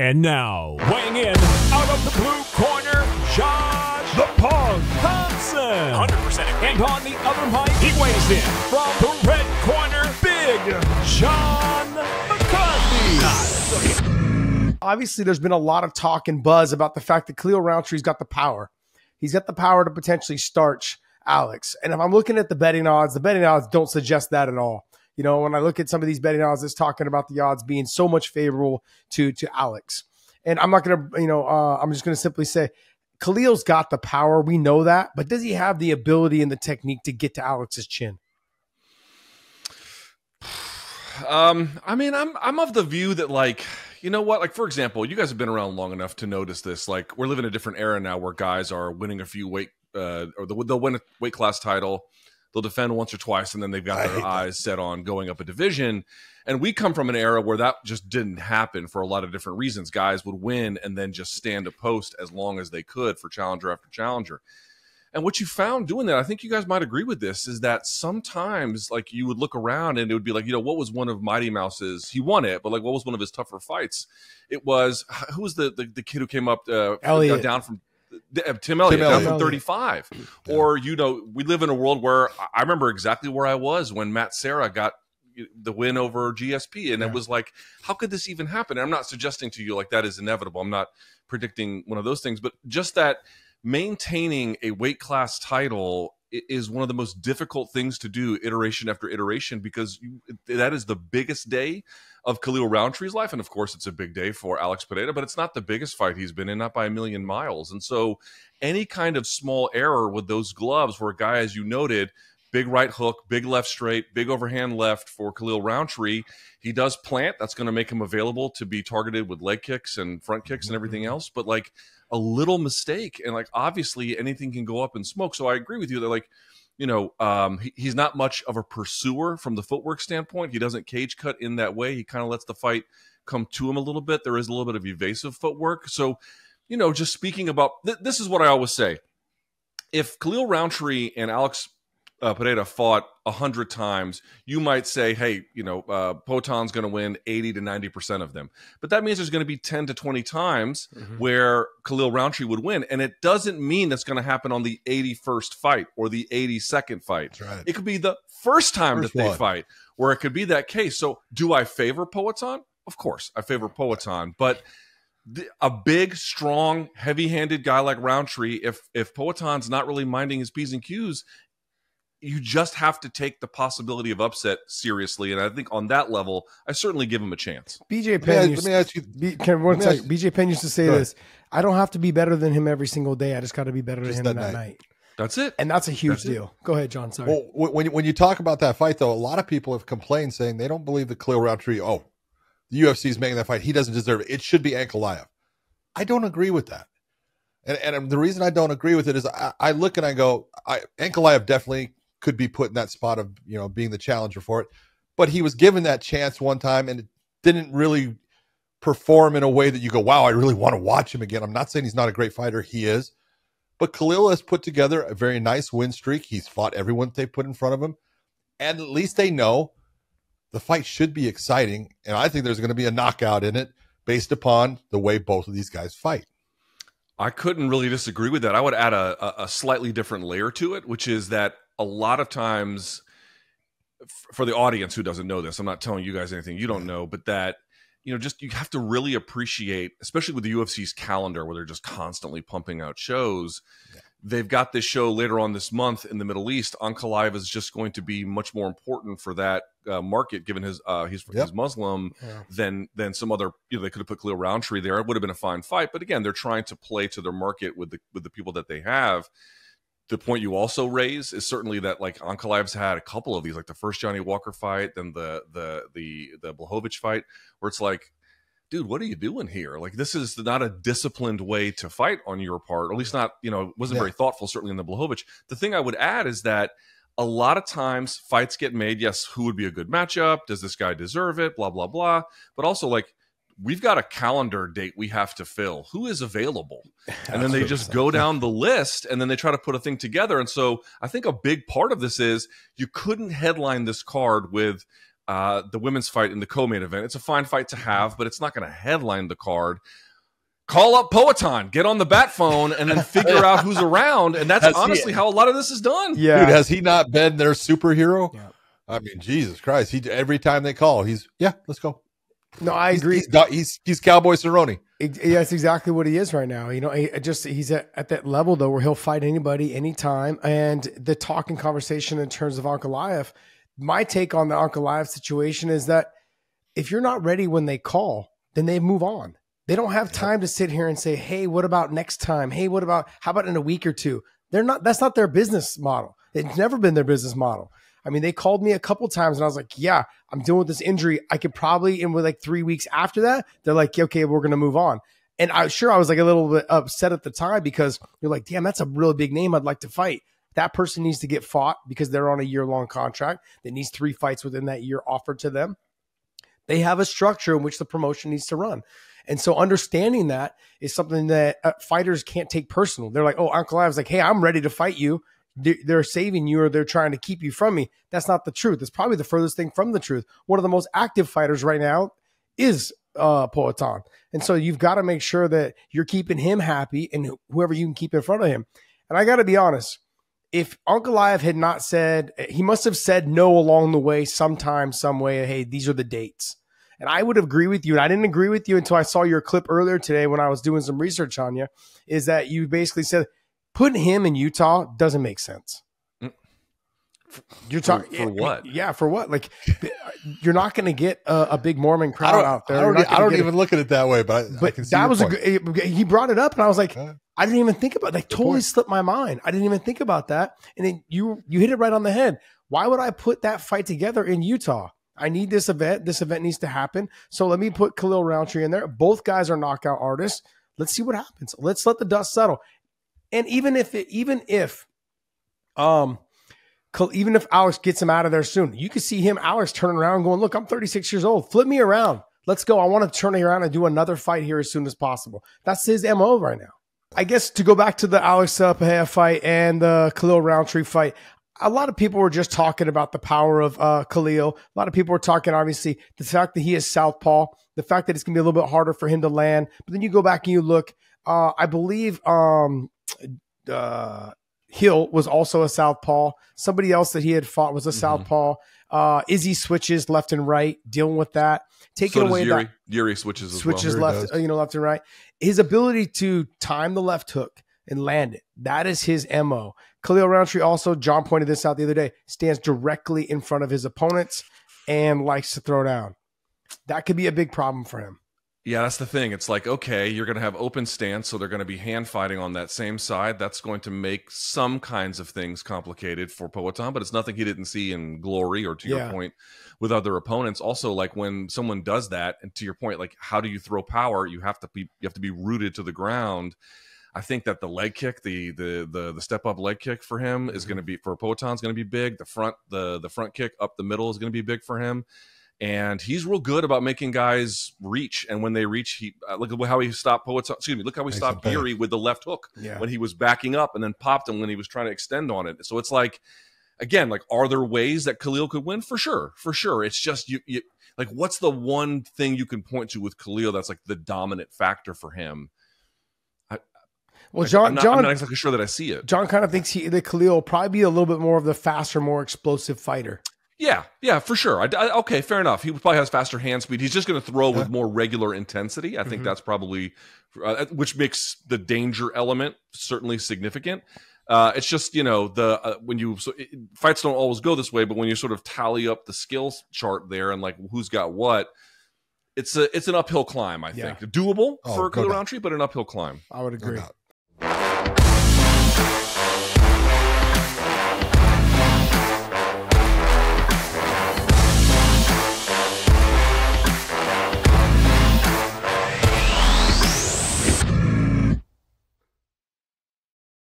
And now, weighing in out of the blue corner, Josh the Pug Thomson. 100% agree. And on the other mic, he weighs in from the red corner, Big John McCarthy. Obviously, there's been a lot of talk and buzz about the fact that Khalil Rountree's got the power. He's got the power to potentially starch Alex. And if I'm looking at the betting odds, the betting odds don't suggest that at all. You know, when I look at some of these betting odds, it's talking about the odds being so much favorable to to Alex. And I'm not to, you know, uh, I'm just to simply say Khalil's got the power. We know that, but does he have the ability and the technique to get to Alex's chin? Um, I mean, I'm I'm of the view that like you know what, like for example, you guys have been around long enough to notice this. Like we're living a different era now where guys are winning a few weight uh, or they'll win a weight class title they'll defend once or twice and then they've got their eyes set on going up a division. And we come from an era where that just didn't happen for a lot of different reasons. Guys would win and then just stand a post as long as they could for challenger after challenger. And what you found doing that i think you guys might agree with this is that sometimes like you would look around and it would be like you know what was one of mighty mouse's he won it but like what was one of his tougher fights? It was who was the the, the kid who came up uh, Elliott. down from Uh, Tim Elliott, Tim down from 35. Or, you know, we live in a world where I remember exactly where I was when Matt Serra got the win over GSP. And it was like, how could this even happen? And I'm not suggesting to you like that is inevitable. I'm not predicting one of those things, but just that maintaining a weight class title is one of the most difficult things to do iteration after iteration because you, that is the biggest day of Khalil Rountree's life. And of course, it's a big day for Alex Pereira, but it's not the biggest fight he's been in, not by a million miles. And so, any kind of small error with those gloves, where a guy, as you noted, big right hook, big left straight, big overhand left for Khalil Rountree, he does plant. That's going to make him available to be targeted with leg kicks and front kicks and mm-hmm. everything else. But like a little mistake, and like obviously anything can go up in smoke. So I agree with you that like you know, um, he, he's not much of a pursuer from the footwork standpoint. He doesn't cage cut in that way. He kind of lets the fight come to him a little bit. There is a little bit of evasive footwork. So, you know, just speaking about th- this is what I always say: if Khalil Rountree and Alex uh, Pereira fought a hundred times, you might say, "Hey, you know, uh, Poatan's going to win eighty to ninety percent of them." But that means there's going to be ten to twenty times where Khalil Rountree would win, and it doesn't mean that's going to happen on the eighty-first fight or the eighty-second fight. Right. It could be the first time First that they fight, where it could be that case. So, do I favor Poatan? Of course, I favor Poatan, but a big, strong, heavy-handed guy like Rountree, if if Poatan's not really minding his p's and q's, you just have to take the possibility of upset seriously. And I think on that level, I certainly give him a chance. BJ Let me, Penn used let me ask you. B, can, one Let me BJ Penn used to say this I don't have to be better than him every single day. I just got to be better Just than him that that night. night. That's it. And that's a huge That's it. deal. Go ahead, John. Sorry. Well, when you- when you talk about that fight, though, a lot of people have complained saying they don't believe the Khalil Rountree. Oh, the UFC is making that fight. He doesn't deserve it. It should be Ankalaev. I don't agree with that. And and the reason I don't agree with it is I, I look and I go, I Ankalaev definitely could be put in that spot of you know being the challenger for it, but he was given that chance one time and it didn't really perform in a way that you go, wow, I really want to watch him again. I'm not saying he's not a great fighter. He is. But Khalil has put together a very nice win streak. He's fought everyone they put in front of him. And at least they know the fight should be exciting. And I think there's going to be a knockout in it based upon the way both of these guys fight. I couldn't really disagree with that. I would add a, a, a slightly different layer to it, which is that a lot of times, for the audience who doesn't know this, I'm not telling you guys anything you don't know, but that you know, just you have to really appreciate, especially with the UFC's calendar, where they're just constantly pumping out shows. They've got this show later on this month in the Middle East. Ankalaev is just going to be much more important for that uh, market, given his uh, he's, Yep. he's Muslim Yeah. than than some other. You know, they could have put Cleo Roundtree there. It would have been a fine fight, but again, they're trying to play to their market with the with the people that they have. The point you also raise is certainly that like Ankalaev's had a couple of these, like the first Johnny Walker fight, then the the the the Blachowicz fight, where it's like, dude, what are you doing here? Like this is not a disciplined way to fight on your part, or at least not, you know, wasn't Yeah. very thoughtful, certainly in the Blachowicz. The thing I would add is that a lot of times fights get made. Yes, who would be a good matchup? Does this guy deserve it? Blah blah blah. But also like we've got a calendar date we have to fill. Who is available? And then they just go down the list and then they try to put a thing together. And so I think a big part of this is you couldn't headline this card with uh, the women's fight in the co-main event. It's a fine fight to have, but it's not going to headline the card. Call up Poatan, get on the bat phone, and then figure out who's around. And that's Has he- honestly how a lot of this is done. Yeah. Dude, has he not been their superhero? Yeah. I mean, Jesus Christ! He every time they call, he's yeah, let's go. No, I He's- agree. He's, he's he's Cowboy Cerrone. Yeah, that's exactly what he is right now. You know, he just he's at, at that level though where he'll fight anybody, anytime. And the talking conversation in terms of Ankalaev, my take on the Ankalaev situation is that if you're not ready when they call, then they move on. They don't have time to sit here and say, "Hey, what about next time? Hey, what about how about in a week or two? They're not. That's not their business model. It's never been their business model. I mean, they called me a couple times and I was like, yeah, I'm dealing with this injury. I could probably, in with like three weeks after that, they're like, okay, we're going to move on. And I sure I was like a little bit upset at the time because you're like, damn, that's a really big name I'd like to fight. That person needs to get fought because they're on a year long contract that needs three fights within that year offered to them. They have a structure in which the promotion needs to run. And so understanding that is something that uh, fighters can't take personal. They're like, oh, Ankalaev's like, hey, I'm ready to fight you. They- They're saving you or they're trying to keep you from me. That's not the truth. It's probably the furthest thing from the truth. One of the most active fighters right now is uh Poatan. And so you've got to make sure that you're keeping him happy and whoever you can keep in front of him. And I got to be honest, if Ankalaev had not said, he must have said no along the way, sometime, some way, hey, these are the dates. And I would agree with you. And I didn't agree with you until I saw your clip earlier today when I was doing some research on you, is that you basically said putting him in Utah doesn't make sense. Mm. You're talking for what? Yeah, for what? Like, you're not going to get a, a big Mormon crowd out there. I don't, I don't even look at it that way, but, I, I but can see that was point. a good. He brought it up, and I was like. I didn't even think about. Like, totally point. slipped my mind. I didn't even think about that. And then you you hit it right on the head. Why would I put that fight together in Utah? I need this event. This event needs to happen. So let me put Khalil Rountree in there. Both guys are knockout artists. Let's see what happens. Let's let the dust settle. And even if it, even if, um, even if Alex gets him out of there soon, you could see him, Alex, turning around going, "Look, I'm 36 years old. Flip me around. Let's go. I want to turn around and do another fight here as soon as possible." That's his mo right now. I guess to go back to the Alex uh, Pereira fight and the Khalil Rountree fight, a lot of people were just talking about the power of uh, Khalil. A lot of people were talking, obviously, the fact that he is southpaw, the fact that it's going to be a little bit harder for him to land. But then you go back and you look. Uh, I believe um, uh, Hill was also a southpaw. Somebody else that he had fought was a southpaw. Uh, Izzy switches left and right, dealing with that, taking So does away Yuri. that Yuri switches as switches well. Left, you know, left and right. His ability to time the left hook and land it. That is his MO. Khalil Rountree also, John pointed this out the other day, stands directly in front of his opponents and likes to throw down. That could be a big problem for him. Yeah, that's the thing. It's like, okay, you're going to have open stance, so they're going to be hand fighting on that same side. That's going to make some kinds of things complicated for Poatan, but it's nothing he didn't see in glory or to Yeah. your point with other opponents. Also, like when someone does that, and to your point, like how do you throw power? You have to be you have to be rooted to the ground. I think that the leg kick, the the the the step up leg kick for him is mm-hmm. going to be for Poatan is going to be big. The front the the front kick up the middle is going to be big for him and he's real good about making guys reach. And when they reach, he uh, look at how he stopped Poets. Excuse me, look how he Makes stopped. Jiri with the left hook Yeah. when he was backing up, and then popped him when he was trying to extend on it. So it's like, again, like, are there ways that Khalil could win? For sure, for sure. It's just you, you like, what's the one thing you can point to with Khalil that's like the dominant factor for him? Well, John, I'm not, John, I'm not exactly sure that I see it. John kind of thinks he, that Khalil will probably be a little bit more of the faster, more explosive fighter. Yeah, yeah, for sure. I, I- okay, fair enough. He probably has faster hand speed. He's just going to throw with more regular intensity. I think Mhm. that's probably, uh, which makes the danger element certainly significant. Uh, it's just you know the uh, when you so it, fights don't always go this way, but when you sort of tally up the skills chart there and like who's got what, it's a it's an uphill climb. I Yeah. think doable Oh, for no Khalil doubt. Rountree, but an uphill climb. I would agree. doubt.